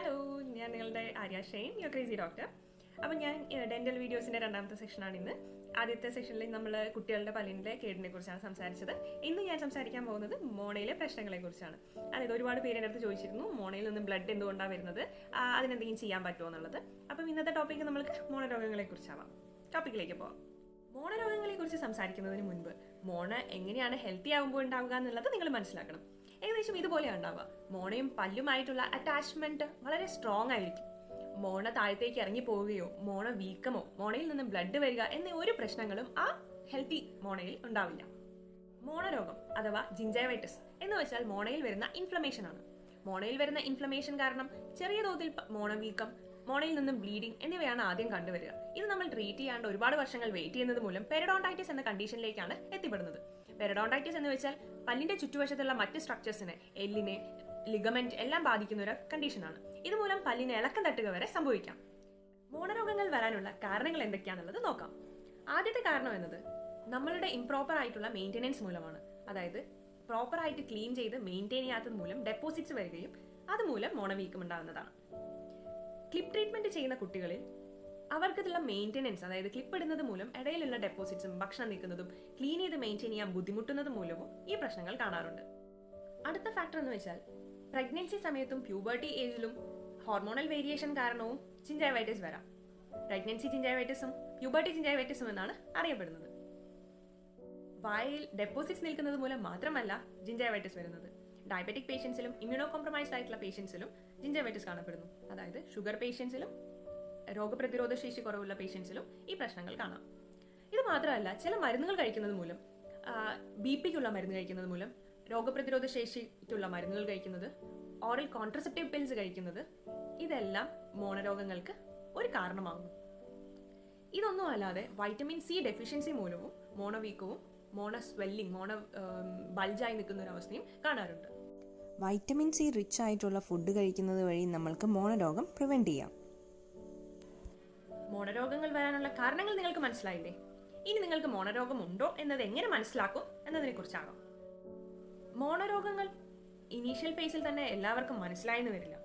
Hello ഞാൻ നിങ്ങളുടെ Arya Shane your crazy doctor അപ്പം ഞാൻ ഡെന്റൽ വീഡിയോസിന്റെ രണ്ടാമത്തെ സെഷനാണ് ഇന്ന്. ആദ്യത്തെ സെഷനിൽ നമ്മൾ കുട്ടികളുടെ പല്ലിന്റെ കേടിനെ കുറിച്ചാണ് സംസാരിച്ചത്. ഇന്ന് ഞാൻ സംസാരിക്കാൻ പോകുന്നത് മോണയിലെ പ്രശ്നങ്ങളെ കുറിച്ചാണ്. അതായത് ഒരുപാട് പേര് എന്റെ അടുത്ത് ചോദിച്ചിരുന്നു മോണയിൽ നിന്ന് ബ്ലഡ് എന്തുകൊണ്ടാണ് വരുന്നത്? അതിനെന്തെങ്കിലും ചെയ്യാൻ പറ്റുമോ എന്നുള്ളത്? അപ്പം ഇന്നത്തെ ടോപ്പിക്ക് നമ്മൾക്ക് മോണരോഗങ്ങളെ കുറിച്ചാവാം. ടോപ്പിക്കിലേക്ക് പോവാം. മോണ രോഗങ്ങളെ കുറിച്ച് സംസാരിക്കുന്നതിന് മുൻപ് മോണ എങ്ങനെയാണ് ഹെൽത്തി ആകുമ്പോൾ ഉണ്ടാവുക എന്നുള്ളത് നിങ്ങൾ മനസ്സിലാക്കണം. ഏകദേശം ഇതുപോലെയാണ് ഉണ്ടാവുക. മോണയും പല്ലുമായിട്ടുള്ള അറ്റാച്ച്മെന്റ് വളരെ സ്ട്രോങ് ആയിരിക്കും. മോണ താഴത്തേക്ക് ഇറങ്ങി പോവുകയോ മോണ വീക്കമോ മോണയിൽ നിന്ന് ബ്ലഡ് വരിക എന്നീ ഒരു പ്രശ്നങ്ങളും ആ ഹെൽത്തി മോണയിൽ ഉണ്ടാവില്ല. മോണരോഗം അഥവാ ജിഞ്ചൈവൈറ്റിസ് എന്ന് വെച്ചാൽ മോണയിൽ വരുന്ന ഇൻഫ്ലമേഷൻ ആണ്. മോണയിൽ വരുന്ന ഇൻഫ്ലമേഷൻ കാരണം ചെറിയ തോതിൽ മോണ വീക്കം മോണയിൽ നിന്നും ബ്ലീഡിംഗ് എന്നിവയാണ് ആദ്യം കണ്ടുവരിക. ഇത് നമ്മൾ ട്രീറ്റ് ചെയ്യാണ്ട് ഒരുപാട് വർഷങ്ങൾ വെയിറ്റ് ചെയ്യുന്നത് മൂലം പെരഡോണ്ടൈറ്റിസ് എന്ന കണ്ടീഷനിലേക്കാണ് എത്തിപ്പെടുന്നത്. പെരഡോണ്ടൈറ്റിസ് എന്ന് വെച്ചാൽ പല്ലിന്റെ ചുറ്റുവശത്തുള്ള മറ്റ് സ്ട്രക്ചേഴ്സിനെ എല്ലിനെ ലിഗമെന്റ് എല്ലാം ബാധിക്കുന്ന ഒരു കണ്ടീഷനാണ് ഇതുമൂലം പല്ലിന് ഇളക്കം തട്ടുക വരെ സംഭവിക്കാം. മോണരോഗങ്ങൾ വരാനുള്ള കാരണങ്ങൾ എന്തൊക്കെയാണെന്നുള്ളത് നോക്കാം. ആദ്യത്തെ കാരണം എന്നത് നമ്മളുടെ ഇംപ്രോപ്പർ ആയിട്ടുള്ള മെയിന്റെനൻസ് മൂലമാണ്. അതായത് പ്രോപ്പർ ആയിട്ട് ക്ലീൻ ചെയ്ത് മെയിന്റെയിൻ ചെയ്യാത്തത് മൂലം ഡെപ്പോസിറ്റ്സ് വരികയും അതുമൂലം മോണവീക്കം ഉണ്ടാകുന്നതാണ്. ക്ലിപ്പ് ട്രീറ്റ്മെന്റ് ചെയ്യുന്ന കുട്ടികളിൽ അവർക്കിതുള്ള മെയിന്റെനൻസ് അതായത് ക്ലിപ്പ് ഇടുന്നത് മൂലം ഇടയിലുള്ള ഡെപ്പോസിറ്റ്സും ഭക്ഷണം നീക്കുന്നതും ക്ലീൻ ചെയ്ത് മെയിന്റെയിൻ ചെയ്യാൻ ബുദ്ധിമുട്ടുന്നത് മൂലവും ഈ പ്രശ്നങ്ങൾ കാണാറുണ്ട്. അടുത്ത ഫാക്ടർ എന്ന് വെച്ചാൽ പ്രഗ്നൻസി സമയത്തും പ്യൂബർട്ടി ഏജിലും ഹോർമോണൽ വേരിയേഷൻ കാരണവും ചിഞ്ചൈവൈറ്റിസ് വരാം. പ്രഗ്നൻസി ചിഞ്ചൈവൈറ്റിസും പ്യൂബർട്ടി ചിഞ്ചൈവൈറ്റിസും എന്നാണ് അറിയപ്പെടുന്നത്. വായിൽ ഡെപ്പോസിറ്റ്സ് നിൽക്കുന്നത് മൂലം മാത്രമല്ല ജിഞ്ചൈവൈറ്റിസ് വരുന്നത്. ഡയബറ്റിക് പേഷ്യൻസിലും ഇമ്മ്യൂണോ കോംപ്രമൈസ്ഡ് ആയിട്ടുള്ള പേഷ്യൻസിലും ജിഞ്ചൈവൈറ്റിസ് കാണപ്പെടുന്നു. അതായത് ഷുഗർ പേഷ്യൻസിലും രോഗപ്രതിരോധ ശേഷി കുറവുള്ള പേഷ്യൻസിലും ഈ പ്രശ്നങ്ങൾ കാണാം. ഇത് മാത്രമല്ല ചില മരുന്നുകൾ കഴിക്കുന്നത് മൂലം ബി പിക്കുള്ള മരുന്ന് കഴിക്കുന്നത് മൂലം രോഗപ്രതിരോധ ശേഷിക്കുള്ള മരുന്നുകൾ കഴിക്കുന്നത് ഓറൽ കോൺട്രസെപ്റ്റീവ് പിൽസ് കഴിക്കുന്നത് ഇതെല്ലാം മോണരോഗങ്ങൾക്ക് ഒരു കാരണമാകുന്നു. ഇതൊന്നും അല്ലാതെ വൈറ്റമിൻ സി ഡെഫിഷ്യൻസി മൂലവും മോണവീക്കവും മോണ സ്വെല്ലിംഗ് മോണ ബൾജായി നിൽക്കുന്ന ഒരു അവസ്ഥയും കാണാറുണ്ട്. വൈറ്റമിൻ സി റിച്ച് ആയിട്ടുള്ള ഫുഡ് കഴിക്കുന്നത് വഴി നമ്മൾക്ക് മോണരോഗം പ്രിവെന്റ് ചെയ്യാം. മോണരോഗങ്ങൾ വരാനുള്ള കാരണങ്ങൾ നിങ്ങൾക്ക് മനസ്സിലായില്ലേ? ഇനി നിങ്ങൾക്ക് മോണരോഗം ഉണ്ടോ എന്നത് എങ്ങനെ മനസ്സിലാക്കും എന്നതിനെ കുറിച്ചാണോ? മോണരോഗങ്ങൾ ഇനീഷ്യൽ ഫേസിൽ തന്നെ എല്ലാവർക്കും മനസ്സിലായെന്ന് വരില്ല.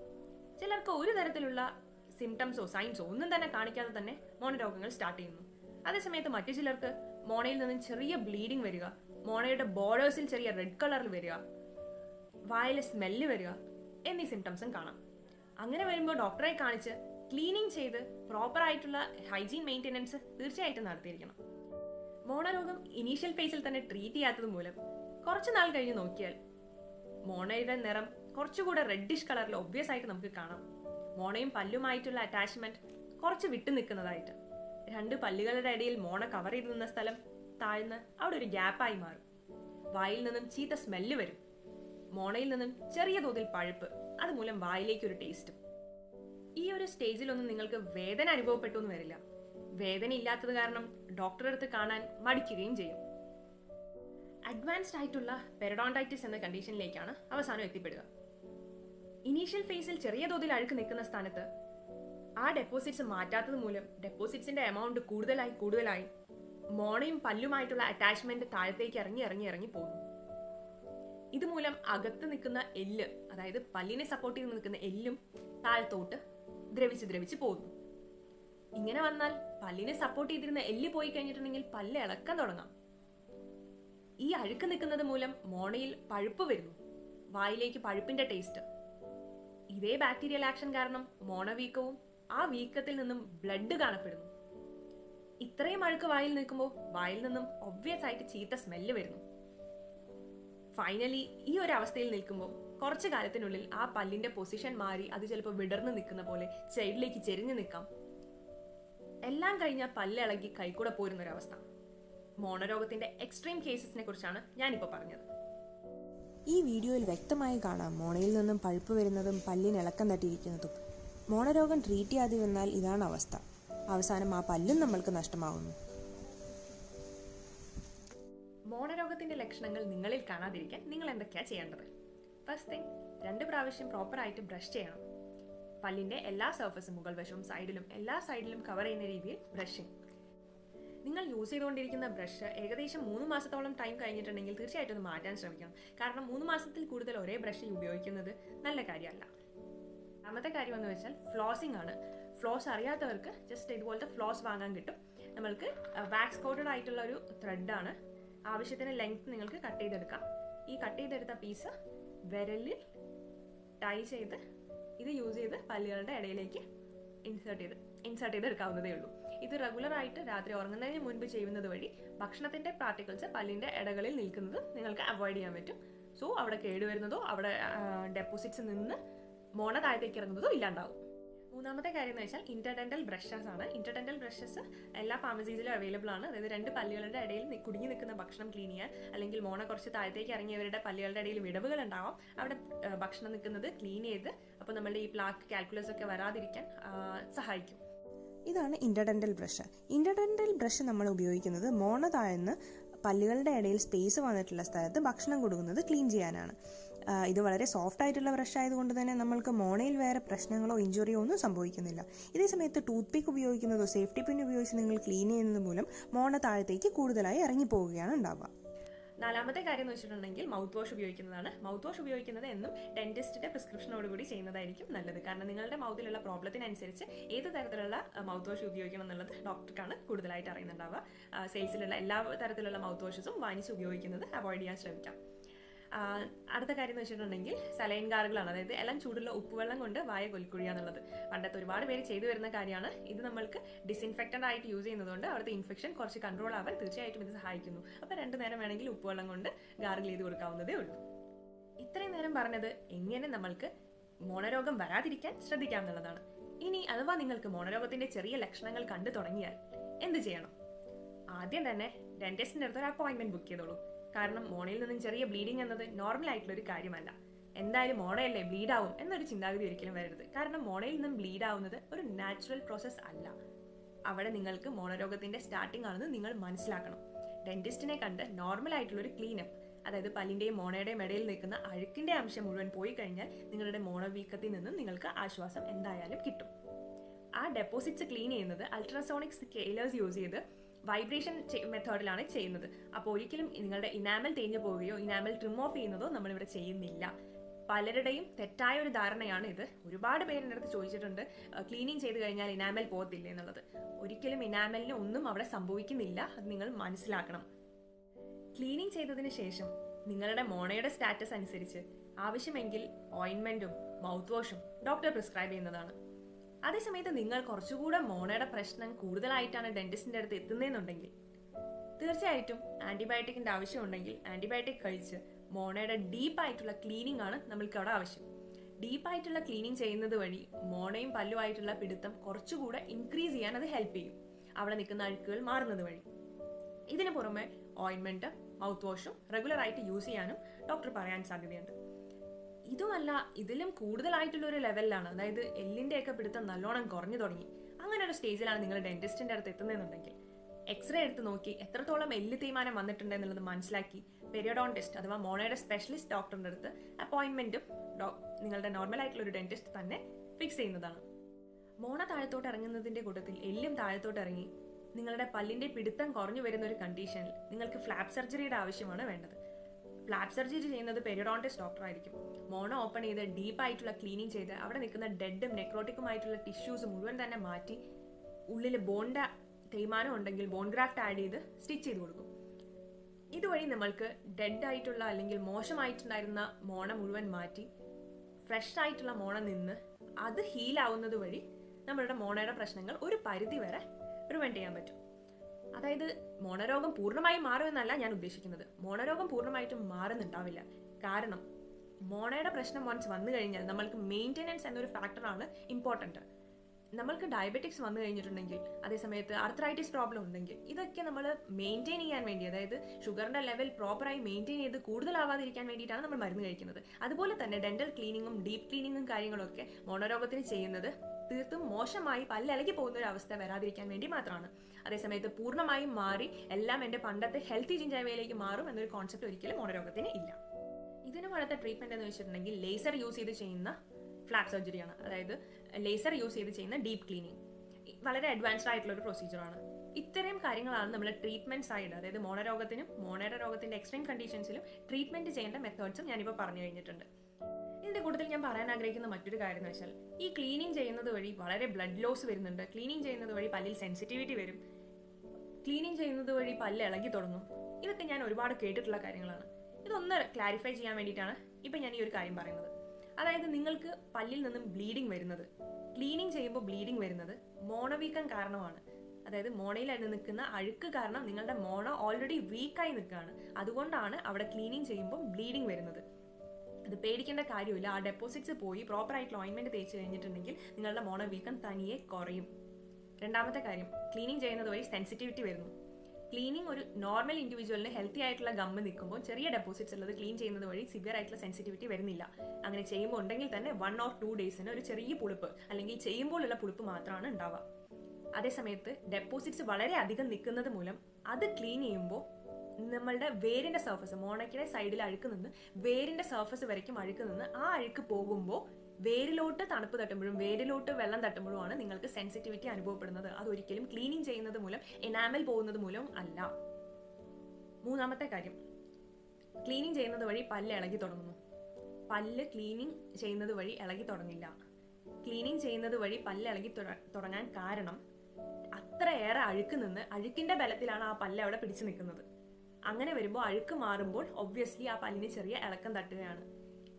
ചിലർക്ക് ഒരു തരത്തിലുള്ള സിംറ്റംസോ സൈൻസോ ഒന്നും തന്നെ കാണിക്കാതെ തന്നെ മോണരോഗങ്ങൾ സ്റ്റാർട്ട് ചെയ്യുന്നു. അതേസമയത്ത് മറ്റു ചിലർക്ക് മോണയിൽ നിന്നും ചെറിയ ബ്ലീഡിംഗ് വരിക മോണയുടെ ബോർഡേഴ്സിൽ ചെറിയ റെഡ് കളറിൽ വരിക വായിലെ സ്മെല്ല് വരിക എന്നീ സിംറ്റംസും കാണാം. അങ്ങനെ വരുമ്പോൾ ഡോക്ടറെ കാണിച്ച് ക്ലീനിങ് ചെയ്ത് പ്രോപ്പർ ആയിട്ടുള്ള ഹൈജീൻ മെയിന്റെനൻസ് തീർച്ചയായിട്ടും നടത്തിയിരിക്കണം. മോണരോഗം ഇനീഷ്യൽ ഫേസിൽ തന്നെ ട്രീറ്റ് ചെയ്യാത്തത് മൂലം കുറച്ച് നാൾ കഴിഞ്ഞ് നോക്കിയാൽ മോണയുടെ നിറം കുറച്ചുകൂടെ റെഡിഷ് കളറിൽ ഒബ്വിയസ് ആയിട്ട് നമുക്ക് കാണാം. മോണയും പല്ലുമായിട്ടുള്ള അറ്റാച്ച്മെന്റ് കുറച്ച് വിട്ടു നിൽക്കുന്നതായിട്ട്. രണ്ട് പല്ലുകളുടെ ഇടയിൽ മോണ കവർ ചെയ്ത് നിന്ന സ്ഥലം താഴ്ന്ന് അവിടെ ഒരു ഗ്യാപ്പായി മാറും. വായിൽ നിന്നും ചീത്ത സ്മെല്ല് വരും. മോണയിൽ നിന്നും ചെറിയ തോതിൽ പഴുപ്പ് അതുമൂലം വായിലേക്ക് ഒരു ടേസ്റ്റും ഈ ഒരു സ്റ്റേജിലൊന്നും നിങ്ങൾക്ക് വേദന അനുഭവപ്പെട്ടു എന്ന് വരില്ല. വേദന ഇല്ലാത്തത് കാരണം ഡോക്ടറെ അടുത്ത് കാണാൻ മടിക്കുകയും ചെയ്യും. അഡ്വാൻസ്ഡ് ആയിട്ടുള്ള പെരഡോണ്ടൈറ്റിസ് എന്ന കണ്ടീഷനിലേക്കാണ് അവസാനം എത്തിപ്പെടുക. ഇനീഷ്യൽ ഫേസിൽ ചെറിയ തോതിൽ അഴുക്ക് നിൽക്കുന്ന സ്ഥാനത്ത് ആ ഡെപ്പോസിറ്റ്സ് മാറ്റാത്തത് മൂലം ഡെപ്പോസിറ്റ്സിന്റെ എമൗണ്ട് കൂടുതലായി കൂടുതലായി മോണയും പല്ലുമായിട്ടുള്ള അറ്റാച്ച്മെന്റ് താഴത്തേക്ക് ഇറങ്ങി ഇറങ്ങി ഇറങ്ങി പോകുന്നു. ഇതുമൂലം അകത്ത് നിൽക്കുന്ന എല്ല് അതായത് പല്ലിനെ സപ്പോർട്ട് ചെയ്ത് നിൽക്കുന്ന എല്ലും താഴത്തോട്ട് ദ്രവിച്ച് ദ്രവിച്ച് പോകുന്നു. ഇങ്ങനെ വന്നാൽ പല്ലിനെ സപ്പോർട്ട് ചെയ്തിരുന്ന എല്ല് പോയി കഴിഞ്ഞിട്ടുണ്ടെങ്കിൽ പല്ല് ഇളക്കാൻ തുടങ്ങാം. ഈ അഴുക്ക് നിൽക്കുന്നത് മൂലം മോണയിൽ പഴുപ്പ് വരുന്നു. വായിലേക്ക് പഴുപ്പിന്റെ ടേസ്റ്റ് ഇതേ ബാക്ടീരിയൽ ആക്ഷൻ കാരണം മോണ വീക്കവും ആ വീക്കത്തിൽ നിന്നും ബ്ലഡ് കാണപ്പെടുന്നു. ഇത്രയും അഴുക്ക് വായിൽ നിൽക്കുമ്പോൾ വായിൽ നിന്നും ഒബ്വിയസ് ആയിട്ട് ചീത്ത സ്മെല്ല് വരുന്നു. ഫൈനലി ഈ ഒരു അവസ്ഥയിൽ നിൽക്കുമ്പോൾ കുറച്ചു കാലത്തിനുള്ളിൽ ആ പല്ലിന്റെ പൊസിഷൻ മാറി അത് ചിലപ്പോൾ വിടർന്ന് നിൽക്കുന്ന പോലെ സൈഡിലേക്ക് ചെരിഞ്ഞു നിൽക്കാം. എല്ലാം കഴിഞ്ഞ പല്ലിളകി കൈക്കൂടെ പോരുന്ന ഒരു അവസ്ഥ മോണരോഗത്തിന്റെ എക്സ്ട്രീം കേസസിനെ കുറിച്ചാണ് ഞാനിപ്പോൾ പറഞ്ഞത്. ഈ വീഡിയോയിൽ വ്യക്തമായി കാണാം മോണയിൽ നിന്നും പഴുപ്പ് വരുന്നതും പല്ലിന് ഇളക്കം തട്ടിയിരിക്കുന്നതും. മോണരോഗം ട്രീറ്റ് ചെയ്യാതെ വന്നാൽ ഇതാണ് അവസ്ഥ. അവസാനം ആ പല്ലും നമ്മൾക്ക് നഷ്ടമാകുന്നു മോണരോഗത്തിന്റെ ലക്ഷണങ്ങൾ നിങ്ങളിൽ കാണാതിരിക്കാൻ നിങ്ങൾ എന്തൊക്കെയാ ചെയ്യേണ്ടത്? ഫസ്റ്റ് തിങ് രണ്ട് പ്രാവശ്യം പ്രോപ്പർ ആയിട്ട് ബ്രഷ് ചെയ്യണം. പല്ലിന്റെ എല്ലാ സർഫസും മുകൾ വശവും സൈഡിലും എല്ലാ സൈഡിലും കവർ ചെയ്യുന്ന രീതിയിൽ ബ്രഷിംഗ് നിങ്ങൾ യൂസ് ചെയ്തുകൊണ്ടിരിക്കുന്ന ബ്രഷ് ഏകദേശം മൂന്ന് മാസത്തോളം ടൈം കഴിഞ്ഞിട്ടുണ്ടെങ്കിൽ തീർച്ചയായിട്ടും ഒന്ന് മാറ്റാൻ ശ്രമിക്കണം. കാരണം മൂന്ന് മാസത്തിൽ കൂടുതൽ ഒരേ ബ്രഷ് ഉപയോഗിക്കുന്നത് നല്ല കാര്യമല്ല. രണ്ടാമത്തെ കാര്യം എന്ന് വെച്ചാൽ ഫ്ലോസിംഗ് ആണ്. ഫ്ലോസ് അറിയാത്തവർക്ക് ജസ്റ്റ് ഇതുപോലത്തെ ഫ്ലോസ് വാങ്ങാൻ കിട്ടും. നമ്മൾക്ക് വാക്സ് കോട്ടഡ് ആയിട്ടുള്ള ഒരു ത്രെഡാണ് ആവശ്യത്തിന് ലെങ്ത് നിങ്ങൾക്ക് കട്ട് ചെയ്തെടുക്കാം. ഈ കട്ട് ചെയ്തെടുത്ത പീസ് വിരലിൽ ടൈ ചെയ്ത് ഇത് യൂസ് ചെയ്ത് പല്ലുകളുടെ ഇടയിലേക്ക് ഇൻസേർട്ട് ചെയ്ത് ഇൻസേർട്ട് ചെയ്ത് എടുക്കാവുന്നതേ ഉള്ളൂ. ഇത് റെഗുലറായിട്ട് രാത്രി ഉറങ്ങുന്നതിന് മുൻപ് ചെയ്യുന്നത് വഴി ഭക്ഷണത്തിന്റെ പാർട്ടിക്കിൾസ് പല്ലിന്റെ ഇടകളിൽ നിൽക്കുന്നത് നിങ്ങൾക്ക് അവോയ്ഡ് ചെയ്യാൻ പറ്റും. സോ അവിടെ കേടുവരുന്നതോ അവിടെ ഡെപ്പോസിറ്റ്സ് നിന്ന് മോണ താഴത്തേക്ക് ഇറങ്ങുന്നതോ ഇല്ലാണ്ടാവും. മൂന്നാമത്തെ കാര്യം എന്ന് വെച്ചാൽ ഇന്റർഡെന്റൽ ബ്രഷസ് ആണ്. ഇന്റർഡെന്റൽ ബ്രഷസ് എല്ലാ ഫാർമസീസിലും അവൈലബിൾ ആണ്. അതായത് രണ്ട് പല്ലുകളുടെ ഇടയിൽ കുടുങ്ങി നിൽക്കുന്ന ഭക്ഷണം ക്ലീൻ ചെയ്യാൻ അല്ലെങ്കിൽ മോണ കുറച്ച് താഴത്തേക്ക് ഇറങ്ങിയവരുടെ പല്ലുകളുടെ ഇടയിൽ വിടവുകൾ ഉണ്ടാവാം. അവിടെ ഭക്ഷണം നിൽക്കുന്നത് ക്ലീൻ ചെയ്ത് അപ്പോൾ നമ്മുടെ ഈ പ്ലാക്ക് കാൽക്കുലസ് ഒക്കെ വരാതിരിക്കാൻ സഹായിക്കും. ഇതാണ് ഇന്റർഡെന്റൽ ബ്രഷ് ഇന്റർഡെന്റൽ ബ്രഷ് നമ്മൾ ഉപയോഗിക്കുന്നത് മോണ താഴ്ന്ന് പല്ലുകളുടെ ഇടയിൽ സ്പേസ് വന്നിട്ടുള്ള സ്ഥലത്ത് ഭക്ഷണം കൊടുക്കുന്നത് ക്ലീൻ ചെയ്യാനാണ്. ഇത് വളരെ സോഫ്റ്റ് ആയിട്ടുള്ള ബ്രഷ് ആയതുകൊണ്ട് തന്നെ നമ്മൾക്ക് മോണയിൽ വേറെ പ്രശ്നങ്ങളോ ഇഞ്ചുറിയോ ഒന്നും സംഭവിക്കുന്നില്ല. ഇതേ സമയത്ത് ടൂത്ത് പിക്ക് ഉപയോഗിക്കുന്നതോ സേഫ്റ്റി പിൻ ഉപയോഗിച്ച് നിങ്ങൾ ക്ലീൻ ചെയ്യുന്നത് മൂലം മോണ താഴത്തേക്ക് കൂടുതലായി ഇറങ്ങിപ്പോവുകയാണ് ഉണ്ടാവുക. നാലാമത്തെ കാര്യം എന്ന് വെച്ചിട്ടുണ്ടെങ്കിൽ മൗത്ത് വാഷ് ഉപയോഗിക്കുന്നതാണ്. മൗത്ത് വാഷ് ഉപയോഗിക്കുന്നത് എന്നും ഡെന്റിസ്റ്റിന്റെ പ്രിസ്ക്രിപ്ഷനോട് കൂടി ചെയ്യുന്നതായിരിക്കും നല്ലത്. കാരണം നിങ്ങളുടെ മൗത്തിലുള്ള പ്രോബ്ലത്തിനനുസരിച്ച് ഏത് തരത്തിലുള്ള മൗത്ത് വാഷ് ഉപയോഗിക്കണം എന്നുള്ളത് ഡോക്ടർക്കാണ് കൂടുതലായിട്ട് അറിയുന്നുണ്ടാവുക. സെയിൽസിലുള്ള എല്ലാ തരത്തിലുള്ള മൗത്ത് വാഷസും വാങ്ങിച്ച് ഉപയോഗിക്കുന്നത് അവോയ്ഡ് ചെയ്യാൻ ശ്രമിക്കാം. അടുത്ത കാര്യം എന്ന് വെച്ചിട്ടുണ്ടെങ്കിൽ സലൈൻ കാറുകളാണ് അതായത് എല്ലാം ചൂടുള്ള ഉപ്പുവെള്ളം കൊണ്ട് വായ കൊലിക്കുഴിയ എന്നുള്ളത്. പണ്ടത്തെ ഒരുപാട് പേര് ചെയ്തു വരുന്ന കാര്യമാണ്. ഇത് നമ്മൾക്ക് ഡിസ്ഇൻഫെക്റ്റഡ് ആയിട്ട് യൂസ് ചെയ്യുന്നതുകൊണ്ട് അവിടുത്തെ ഇൻഫെക്ഷൻ കുറച്ച് കൺട്രോൾ ആവാൻ തീർച്ചയായിട്ടും ഇത് സഹായിക്കുന്നു. അപ്പോൾ രണ്ടു നേരം വേണമെങ്കിൽ ഉപ്പുവെള്ളം കൊണ്ട് ഗാർഗിൾ ചെയ്ത് കൊടുക്കാവുന്നതേ ഉള്ളൂ. ഇത്രയും നേരം പറഞ്ഞത് എങ്ങനെ നമ്മൾക്ക് മോണരോഗം വരാതിരിക്കാൻ ശ്രദ്ധിക്കാം എന്നുള്ളതാണ്. ഇനി അഥവാ നിങ്ങൾക്ക് മോണരോഗത്തിന്റെ ചെറിയ ലക്ഷണങ്ങൾ കണ്ടു തുടങ്ങിയാൽ എന്ത് ചെയ്യണം? ആദ്യം തന്നെ ഡെന്റിസ്റ്റിന്റെ അടുത്ത് ഒരു അപ്പോയിന്റ്മെന്റ് ബുക്ക് ചെയ്തോളൂ. കാരണം മോണയിൽ നിന്നും ചെറിയ ബ്ലീഡിംഗ് എന്നത് നോർമൽ ആയിട്ടുള്ള ഒരു കാര്യമല്ല. എന്തായാലും മോണയല്ലേ ബ്ലീഡ് ആവും എന്നൊരു ചിന്താഗതി ഒരിക്കലും വരരുത്. കാരണം മോണയിൽ നിന്നും ബ്ലീഡ് ആവുന്നത് ഒരു നാച്ചുറൽ പ്രോസസ്സ് അല്ല. അവിടെ നിങ്ങൾക്ക് മോണരോഗത്തിന്റെ സ്റ്റാർട്ടിംഗ് ആണെന്ന് നിങ്ങൾ മനസ്സിലാക്കണം. ഡെന്റിസ്റ്റിനെ കണ്ട് നോർമൽ ആയിട്ടുള്ള ഒരു ക്ലീനപ്പ് അതായത് പല്ലിന്റെയും മോണയുടെയും ഇടയിൽ നിൽക്കുന്ന അഴുക്കിന്റെ അംശം മുഴുവൻ പോയി കഴിഞ്ഞാൽ നിങ്ങളുടെ മോണവീക്കത്തിൽ നിന്നും നിങ്ങൾക്ക് ആശ്വാസം എന്തായാലും കിട്ടും. ആ ഡെപ്പോസിറ്റ്സ് ക്ലീൻ ചെയ്യുന്നത് അൾട്രാസോണിക് സ്കെയിലേഴ്സ് യൂസ് ചെയ്ത് വൈബ്രേഷൻ മെത്തേഡിലാണ് ചെയ്യുന്നത്. അപ്പോൾ ഒരിക്കലും നിങ്ങളുടെ ഇനാമൽ തേഞ്ഞു പോവുകയോ ഇനാമൽ ട്രിം ഓഫ് ചെയ്യുന്നതോ നമ്മളിവിടെ ചെയ്യുന്നില്ല. പലരുടെയും തെറ്റായ ഒരു ധാരണയാണ് ഇത്. ഒരുപാട് പേരുടെ അടുത്ത് ചോദിച്ചിട്ടുണ്ട് ക്ലീനിങ് ചെയ്ത് കഴിഞ്ഞാൽ ഇനാമൽ പോകത്തില്ല? എന്നുള്ളത്. ഒരിക്കലും ഇനാമലിന് ഒന്നും അവിടെ സംഭവിക്കുന്നില്ല. അത് നിങ്ങൾ മനസ്സിലാക്കണം. ക്ലീനിങ് ചെയ്തതിന് ശേഷം നിങ്ങളുടെ മോണയുടെ സ്റ്റാറ്റസ് അനുസരിച്ച് ആവശ്യമെങ്കിൽ ഓയിൻമെന്റും മൗത്ത് വാഷും ഡോക്ടർ പ്രിസ്ക്രൈബ് ചെയ്യുന്നതാണ്. അതേസമയത്ത് നിങ്ങൾ കുറച്ചുകൂടെ മോണയുടെ പ്രശ്നം കൂടുതലായിട്ടാണ് ഡെന്റിസ്റ്റിന്റെ അടുത്ത് എത്തുന്നതെന്നുണ്ടെങ്കിൽ തീർച്ചയായിട്ടും ആന്റിബയോട്ടിക്കിന്റെ ആവശ്യമുണ്ടെങ്കിൽ ആന്റിബയോട്ടിക് കഴിച്ച് മോണയുടെ ഡീപ്പായിട്ടുള്ള ക്ലീനിങ് ആണ് നമ്മൾക്ക് അവിടെ ആവശ്യം. ഡീപ്പായിട്ടുള്ള ക്ലീനിങ് ചെയ്യുന്നത് വഴി മോണയും പല്ലുമായിട്ടുള്ള പിടുത്തം കുറച്ചുകൂടെ ഇൻക്രീസ് ചെയ്യാൻ അത് ഹെൽപ്പ് ചെയ്യും. അവിടെ നിൽക്കുന്ന അഴുക്കുകൾ മാറുന്നത് വഴി. ഇതിനു പുറമെ ഓയിൻമെന്റ് മൗത്ത് വാഷും റെഗുലറായിട്ട് യൂസ് ചെയ്യാനും ഡോക്ടർ പറയാൻ സാധ്യതയുണ്ട്. ഇതുമല്ല ഇതിലും കൂടുതലായിട്ടുള്ള ഒരു ലെവലിലാണ് അതായത് എല്ലിന്റെയൊക്കെ പിടുത്തം നല്ലോണം കുറഞ്ഞു തുടങ്ങി. അങ്ങനെ ഒരു സ്റ്റേജിലാണ് നിങ്ങൾ ഡെന്റിസ്റ്റിന്റെ അടുത്ത് എത്തുന്നതെന്നുണ്ടെങ്കിൽ. എക്സ്റേ എടുത്ത് നോക്കി എത്രത്തോളം എല്ല് തേയ്മാനം വന്നിട്ടുണ്ട് എന്നുള്ളത് മനസ്സിലാക്കി പെരിയോഡോണ്ടിസ്റ്റ് അഥവാ മോണയുടെ സ്പെഷ്യലിസ്റ്റ് ഡോക്ടറിന്റെ അടുത്ത് അപ്പോയിന്റ്മെന്റും നിങ്ങളുടെ നോർമൽ ആയിട്ടുള്ള ഒരു ഡെന്റിസ്റ്റ് തന്നെ ഫിക്സ് ചെയ്യുന്നതാണ്. മോണ താഴത്തോട്ട് ഇറങ്ങുന്നതിന്റെ കൂട്ടത്തിൽ എല്ലും താഴത്തോട്ട് ഇറങ്ങി നിങ്ങളുടെ പല്ലിന്റെ പിടുത്തം കുറഞ്ഞു വരുന്ന ഒരു കണ്ടീഷനിൽ നിങ്ങൾക്ക് ഫ്ലാപ്പ് സർജറിയുടെ ആവശ്യമാണ് വേണ്ടത്. ഫ്ലാപ്പ് സർജറി ചെയ്യുന്നത് പെരിയോഡോണ്ടിസ്റ്റ് ഡോക്ടർ ആയിരിക്കും മോണോ ഓപ്പൺ ചെയ്ത് ഡീപ്പ് ആയിട്ടുള്ള ക്ലീനിങ് ചെയ്ത് അവിടെ നിൽക്കുന്ന ഡെഡും നെക്രോട്ടിക്കുമായിട്ടുള്ള ടിഷ്യൂസ് മുഴുവൻ തന്നെ മാറ്റി ഉള്ളിൽ ബോണ്ട തേയ്മാനം ഉണ്ടെങ്കിൽ ബോൺ ഗ്രാഫ്റ്റ് ആഡ് ചെയ്ത് സ്റ്റിച്ച് ചെയ്ത് കൊടുക്കും. ഇതുവഴി നമ്മൾക്ക് ഡെഡ് ആയിട്ടുള്ള അല്ലെങ്കിൽ മോശമായിട്ടുണ്ടായിരുന്ന മോണ മുഴുവൻ മാറ്റി ഫ്രഷ് ആയിട്ടുള്ള മോണ നിന്ന് അത് ഹീലാവുന്നത് വഴി നമ്മളുടെ മോണയുടെ പ്രശ്നങ്ങൾ ഒരു പരിധി വരെ പ്രിവെന്റ് ചെയ്യാൻ പറ്റും. അതായത് മോണരോഗം പൂർണമായും മാറുമെന്നല്ല ഞാൻ ഉദ്ദേശിക്കുന്നത്. മോണരോഗം പൂർണമായിട്ടും മാറുന്നുണ്ടാവില്ല. കാരണം മോണയുടെ പ്രശ്നം വൺസ് വന്നു കഴിഞ്ഞാൽ നമ്മൾക്ക് മെയിന്റെനൻസ് എന്നൊരു ഫാക്ടറാണ് ഇമ്പോർട്ടന്റ് നമ്മൾക്ക് ഡയബറ്റിക്സ് വന്നു കഴിഞ്ഞിട്ടുണ്ടെങ്കിൽ അതേസമയത്ത് ആർത്രൈറ്റിസ് പ്രോബ്ലം ഉണ്ടെങ്കിൽ ഇതൊക്കെ നമ്മൾ മെയിന്റെയിൻ ചെയ്യാൻ വേണ്ടി അതായത് ഷുഗറിന്റെ ലെവൽ പ്രോപ്പറായി മെയിന്റെയിൻ ചെയ്ത് കൂടുതലാവാതിരിക്കാൻ വേണ്ടിയിട്ടാണ് നമ്മൾ മരുന്ന് കഴിക്കുന്നത്. അതുപോലെ തന്നെ ഡെന്റൽ ക്ലീനിങ്ങും ഡീപ്പ് ക്ലീനിങ്ങും കാര്യങ്ങളൊക്കെ മോണരോഗത്തിന് ചെയ്യുന്നത് തീർത്തും മോശമായി പല്ലലകി പോകുന്ന ഒരു അവസ്ഥ വരാതിരിക്കാൻ വേണ്ടി മാത്രമാണ്. അതേസമയത്ത് പൂർണമായും മാറി എല്ലാം എന്റെ പണ്ടത്തെ ഹെൽത്തി ജിഞ്ചാവയിലേക്ക് മാറും എന്നൊരു കോൺസെപ്റ്റ് ഒരിക്കലും മോണരോഗത്തിന് ഇല്ല. ഇതിന് പോലത്തെ ട്രീറ്റ്മെന്റ് എന്ന് വെച്ചിട്ടുണ്ടെങ്കിൽ ലേസർ യൂസ് ചെയ്ത് ചെയ്യുന്ന ഫ്ലാപ്പ് സർജറിയാണ് അതായത് ലേസർ യൂസ് ചെയ്ത് ചെയ്യുന്ന ഡീപ്പ് ക്ലീനിങ് വളരെ അഡ്വാൻസ്ഡ് ആയിട്ടുള്ള ഒരു പ്രൊസീജിയറാണ് ഇത്തരം കാര്യങ്ങളാണ് നമ്മൾ ട്രീറ്റ്മെന്റ് സൈഡ് അതായത് മോണരോഗത്തിനും മോണയുടെ രോഗത്തിന്റെ എക്സ്ട്രീം കണ്ടീഷൻസിലും ട്രീറ്റ്മെന്റ് ചെയ്യേണ്ട മെത്തേഡ്സും ഞാനിപ്പോൾ പറഞ്ഞു കഴിഞ്ഞിട്ടുണ്ട്. ഇതിന്റെ കൂട്ടത്തിൽ ഞാൻ പറയാൻ ആഗ്രഹിക്കുന്ന മറ്റൊരു കാര്യം എന്ന് വെച്ചാൽ ഈ ക്ലീനിങ് ചെയ്യുന്നത് വഴി വളരെ ബ്ലഡ് ലോസ് വരുന്നുണ്ട്. ക്ലീനിങ് ചെയ്യുന്നത് വഴി പല്ലിൽ സെൻസിറ്റിവിറ്റി വരും. ക്ലീനിങ് ചെയ്യുന്നത് വഴി പല്ല് ഇളകി തുടങ്ങും. ഇതൊക്കെ ഞാൻ ഒരുപാട് കേട്ടിട്ടുള്ള കാര്യങ്ങളാണ്. ഇതൊന്ന് ക്ലാരിഫൈ ചെയ്യാൻ വേണ്ടിയിട്ടാണ് ഇപ്പം ഞാൻ ഈ ഒരു കാര്യം പറയുന്നത്. അതായത് നിങ്ങൾക്ക് പല്ലിൽ നിന്നും ബ്ലീഡിങ് വരുന്നത് ക്ലീനിങ് ചെയ്യുമ്പോൾ ബ്ലീഡിങ് വരുന്നത് മോണവീക്കം കാരണമാണ്. അതായത് മോണയിൽ നിൽക്കുന്ന അഴുക്ക് കാരണം നിങ്ങളുടെ മോണ ഓൾറെഡി വീക്കായി നിൽക്കുകയാണ്. അതുകൊണ്ടാണ് അവിടെ ക്ലീനിങ് ചെയ്യുമ്പോൾ ബ്ലീഡിങ് വരുന്നത്. അത് പേടിക്കേണ്ട കാര്യമില്ല. ആ ഡെപ്പോസിറ്റ്സ് പോയി പ്രോപ്പർ ആയിട്ട് ഓയിൻമെന്റ് തേച്ച് കഴിഞ്ഞിട്ടുണ്ടെങ്കിൽ നിങ്ങളുടെ മോണ വീക്കം തനിയെ കുറയും. രണ്ടാമത്തെ കാര്യം ക്ലീനിങ് ചെയ്യുന്നത് വഴി സെൻസിറ്റിവിറ്റി വരുന്നു. ക്ലീനിങ് ഒരു നോർമൽ ഇൻഡിവിജ്വലിന് ഹെൽത്തി ആയിട്ടുള്ള ഗമ്മ് നിൽക്കുമ്പോൾ ചെറിയ ഡെപ്പോസിറ്റ്സ് ഉള്ളത് ക്ലീൻ ചെയ്യുന്നത് വഴി സിവിയർ ആയിട്ടുള്ള സെൻസിറ്റിവിറ്റി വരുന്നില്ല. അങ്ങനെ ചെയ്യുമ്പോൾ ഉണ്ടെങ്കിൽ തന്നെ വൺ ഓർ ടു ഡേയ്സിന് ഒരു ചെറിയ പുളിപ്പ് അല്ലെങ്കിൽ ചെയ്യുമ്പോഴുള്ള പുളിപ്പ് മാത്രമാണ് ഉണ്ടാവുക. അതേസമയത്ത് ഡെപ്പോസിറ്റ്സ് വളരെ അധികം നിൽക്കുന്നത് മൂലം അത് ക്ലീൻ ചെയ്യുമ്പോൾ നമ്മളുടെ വേരിന്റെ സർഫസ് മോണയ്ക്കിടെ സൈഡിൽ അഴുക്ക് നിന്ന് വേരിന്റെ സർഫസ് വരയ്ക്കും അഴുക്ക് നിന്ന് ആ അഴുക്ക് പോകുമ്പോൾ വേരിലോട്ട് തണുപ്പ് തട്ടുമ്പോഴും വേരിലോട്ട് വെള്ളം തട്ടുമ്പോഴുമാണ് നിങ്ങൾക്ക് സെൻസിറ്റിവിറ്റി അനുഭവപ്പെടുന്നത്. അത് ഒരിക്കലും ക്ലീനിങ് ചെയ്യുന്നത് മൂലം എനാമൽ പോകുന്നത് മൂലം അല്ല. മൂന്നാമത്തെ കാര്യം. ക്ലീനിങ് ചെയ്യുന്നത് വഴി പല്ല് ഇളകി തുടങ്ങുന്നു. പല്ല് ക്ലീനിങ് ചെയ്യുന്നത് വഴി ഇളകി തുടങ്ങില്ല. ക്ലീനിങ് ചെയ്യുന്നത് വഴി പല്ല് ഇളകി തുട- തുടങ്ങാൻ കാരണം അത്രയേറെ അഴുക്ക് നിന്ന് അഴുക്കിന്റെ ബലത്തിലാണ് ആ പല്ല് അവിടെ പിടിച്ചു നിൽക്കുന്നത്. അങ്ങനെ വരുമ്പോൾ അഴുക്ക് മാറുമ്പോൾ ഒബ്വിയസ്ലി ആ പല്ലിന് ചെറിയ ഇളക്കം തട്ടുകയാണ്.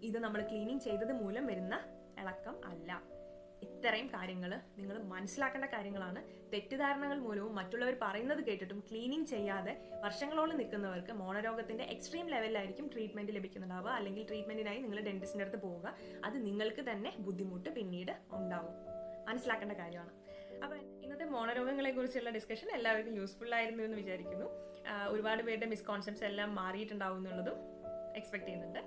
ഇത് നമ്മൾ ക്ലീനിങ് ചെയ്തത് മൂലം വരുന്ന ഇളക്കം അല്ല. ഇത്രയും കാര്യങ്ങൾ നിങ്ങൾ മനസ്സിലാക്കേണ്ട കാര്യങ്ങളാണ്. തെറ്റിദ്ധാരണകൾ മൂലവും മറ്റുള്ളവർ പറയുന്നത് കേട്ടിട്ടും ക്ലീനിങ് ചെയ്യാതെ വർഷങ്ങളോളം നിൽക്കുന്നവർക്ക് മോണരോഗത്തിന്റെ എക്സ്ട്രീം ലെവലിലായിരിക്കും ട്രീറ്റ്മെന്റ് ലഭിക്കുന്നുണ്ടാവുക അല്ലെങ്കിൽ ട്രീറ്റ്മെന്റിനായി നിങ്ങൾ ഡെന്റിസ്റ്റിന്റെ അടുത്ത് പോവുക. അത് നിങ്ങൾക്ക് തന്നെ ബുദ്ധിമുട്ട് പിന്നീട് ഉണ്ടാവും. മനസ്സിലാക്കേണ്ട കാര്യമാണ്. അപ്പം ഇന്നത്തെ മോണരോഗങ്ങളെ കുറിച്ചുള്ള ഡിസ്കഷൻ എല്ലാവർക്കും യൂസ്ഫുൾ ആയിരുന്നു എന്ന് വിചാരിക്കുന്നു. ഒരുപാട് പേരുടെ മിസ്കോൺസെപ്റ്റ്സ് എല്ലാം മാറിയിട്ടുണ്ടാവും എന്നുള്ളതും എക്സ്പെക്ട് ചെയ്യുന്നുണ്ട്.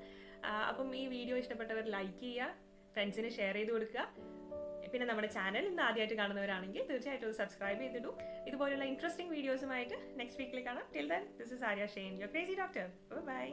അപ്പം ഈ വീഡിയോ ഇഷ്ടപ്പെട്ടവർ ലൈക്ക് ചെയ്യുക ഫ്രണ്ട്സിന് ഷെയർ ചെയ്ത് കൊടുക്കുക. പിന്നെ നമ്മുടെ ചാനൽ ഇന്ന് ആദ്യമായിട്ട് കാണുന്നവരാണെങ്കിൽ തീർച്ചയായിട്ടും സബ്സ്ക്രൈബ് ചെയ്തിട്ടു ഇതുപോലുള്ള ഇൻട്രസ്റ്റിംഗ് വീഡിയോസുമായിട്ട് നെക്സ്റ്റ് വീക്കിൽ കാണാം. Till then this is Arya Shane your crazy doctor bye